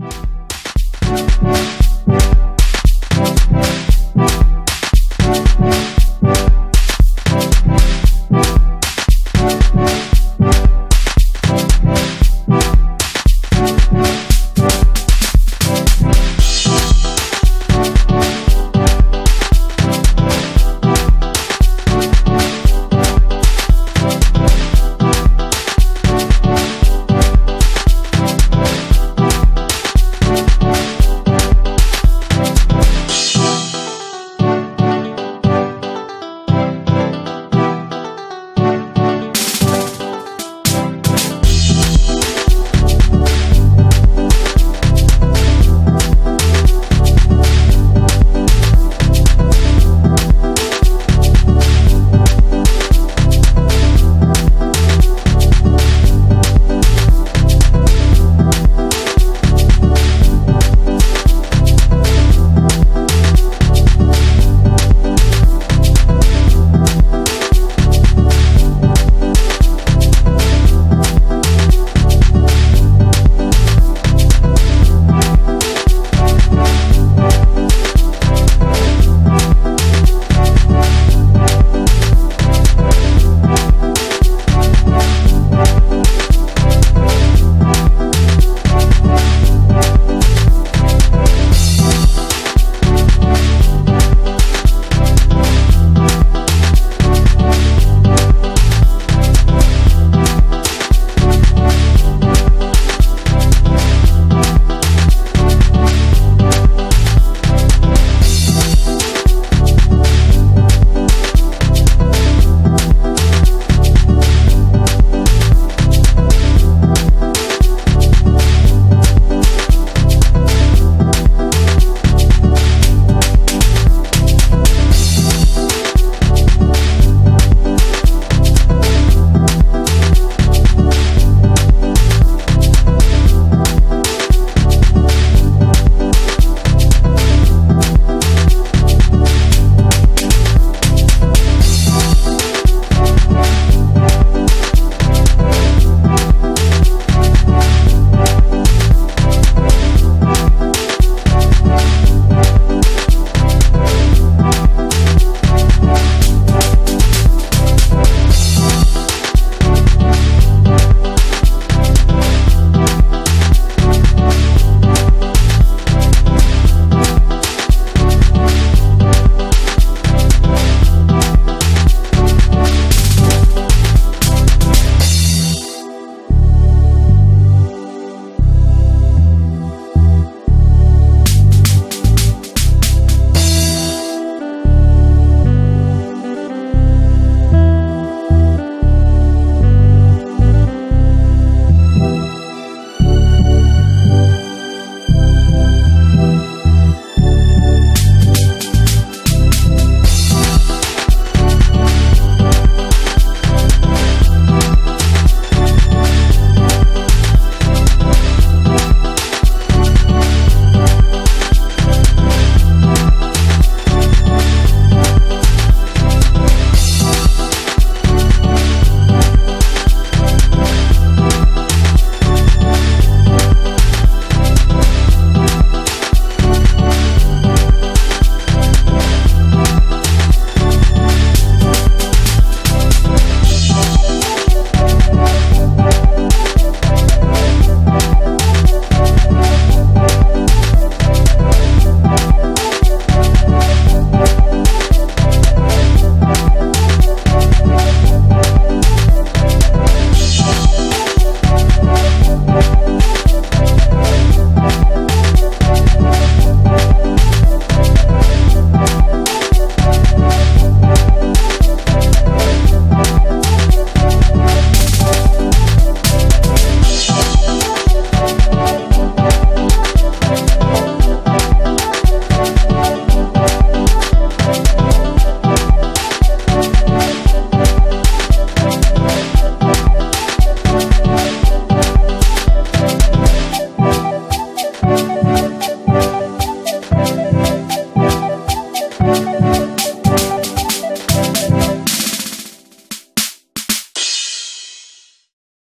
Bye.